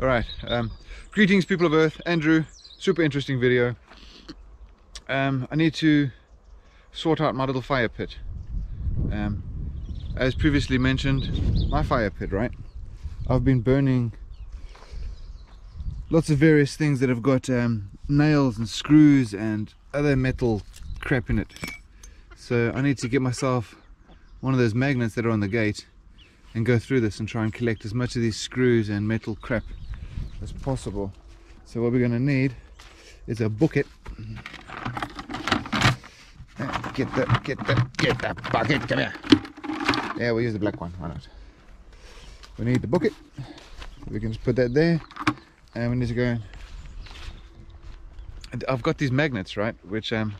All right. Um, greetings, people of Earth. Andrew, super interesting video. Um, I need to sort out my little fire pit. Um, as previously mentioned, my fire pit, right? I've been burning lots of various things that have got um, nails and screws and other metal crap in it. So I need to get myself one of those magnets that are on the gate and go through this and try and collect as much of these screws and metal crap as possible. So what we're going to need is a bucket. Get that, get that, get that bucket, come here. Yeah, we'll use the black one, why not? We need the bucket. We can just put that there and we need to go I've got these magnets, right, which um,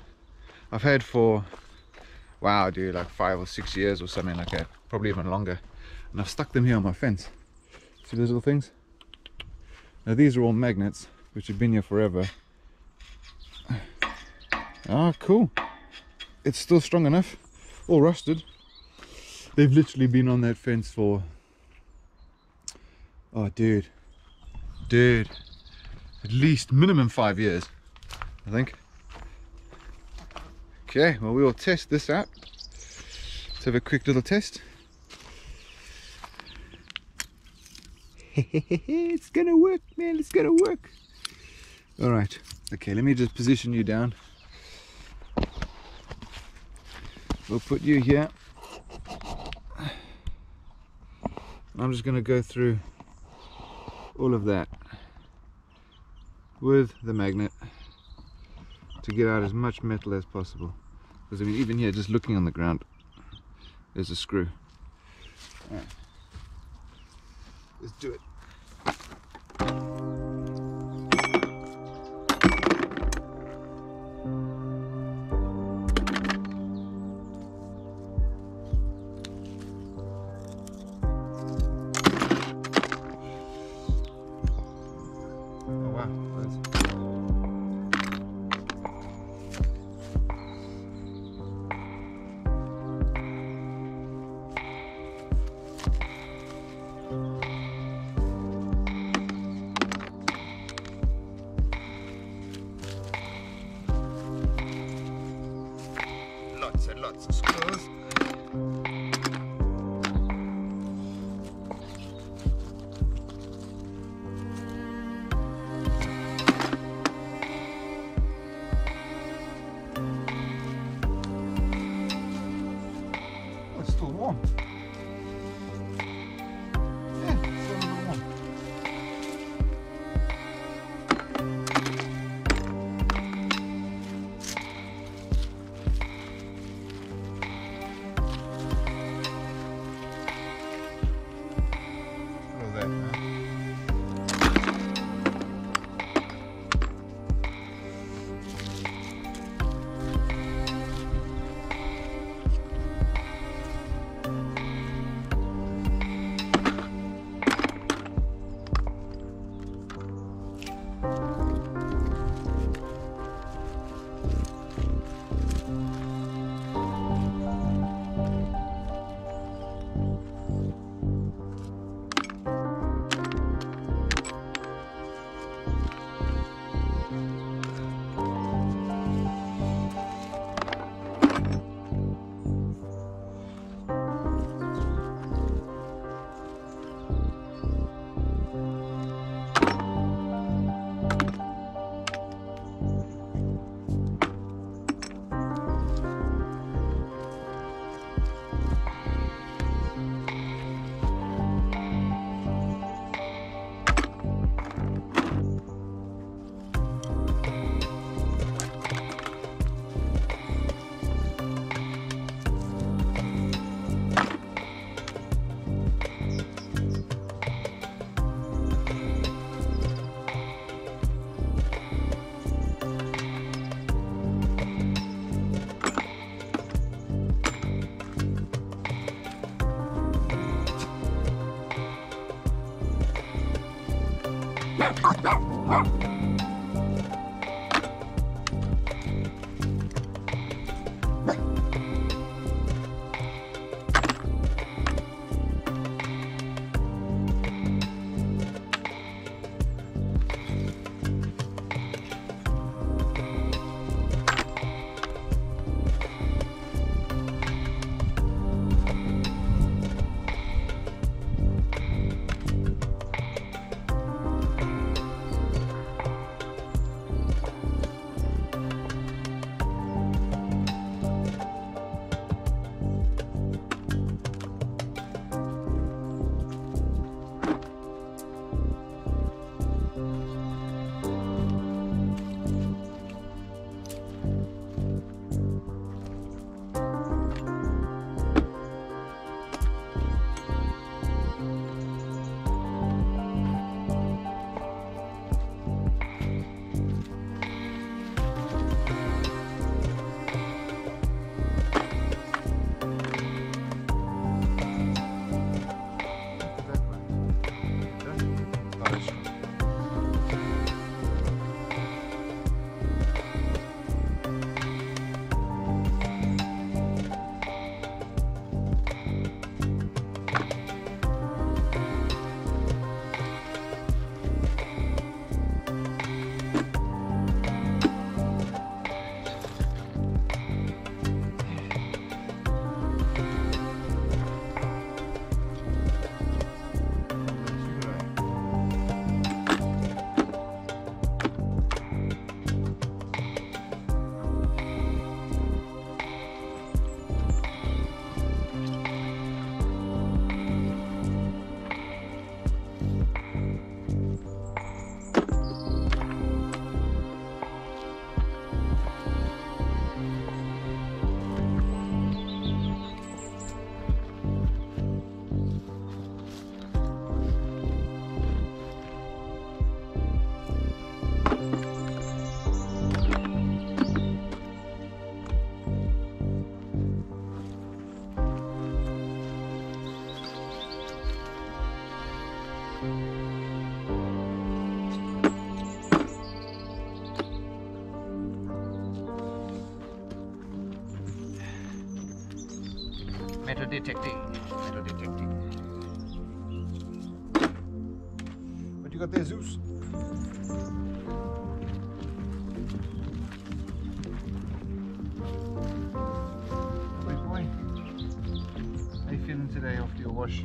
I've had for, wow, dude, like five or six years or something like that, probably even longer. And I've stuck them here on my fence. See those little things? Now these are all magnets, which have been here forever. Ah, cool. It's still strong enough, all rusted. They've literally been on that fence for, oh dude, dude, at least minimum five years, I think. Okay, well we will test this out. Let's have a quick little test. it's gonna work, man, it's gonna work. All right, okay, let me just position you down. We'll put you here. I'm just gonna go through all of that with the magnet to get out as much metal as possible. Because I mean, even here, just looking on the ground, there's a screw. Right. Let's do it. Detecting. Metal detecting. What you got there, Zeus? Big boy. How you feeling today after your wash?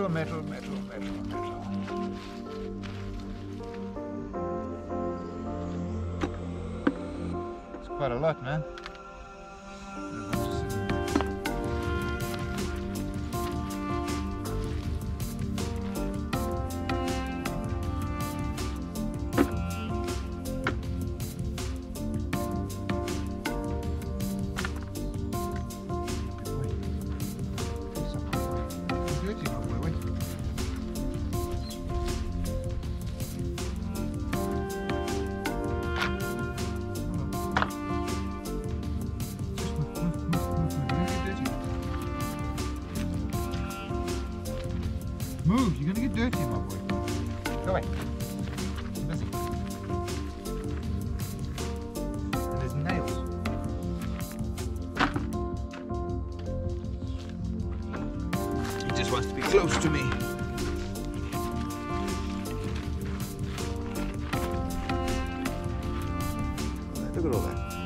Metal, metal, metal, metal, metal. It's quite a lot, man. Move, you're gonna get dirty, my boy. Go away. I'm busy. And there's nails. He just wants to be close to me. Look at all that.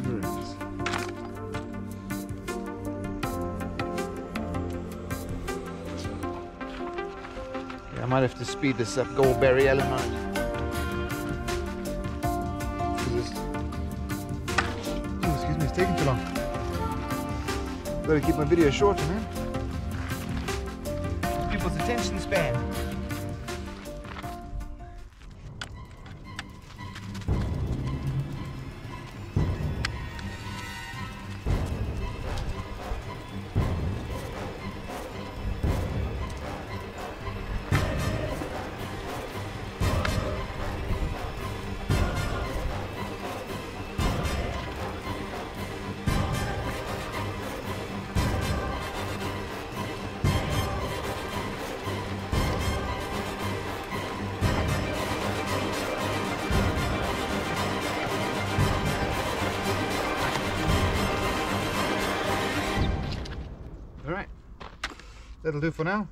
deliverance. Yeah, I might have to speed this up. Goldberry Barry Oh, excuse me, it's taking too long. Better keep my video shorter, man. People's attention span. That'll do for now.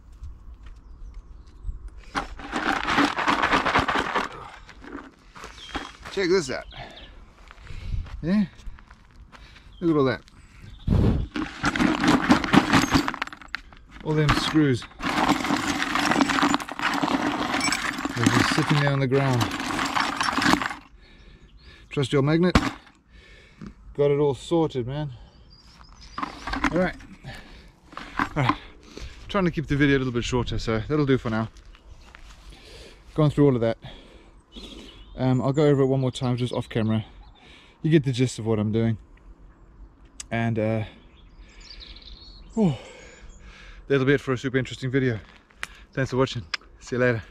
Check this out. Yeah, look at all that. All them screws. They're just sitting there on the ground. Trust your magnet. Got it all sorted, man. All right. Alright, trying to keep the video a little bit shorter, so that'll do for now. Gone through all of that. Um, I'll go over it one more time, just off camera. You get the gist of what I'm doing. And, uh, oh, that'll be it for a super interesting video. Thanks for watching. See you later.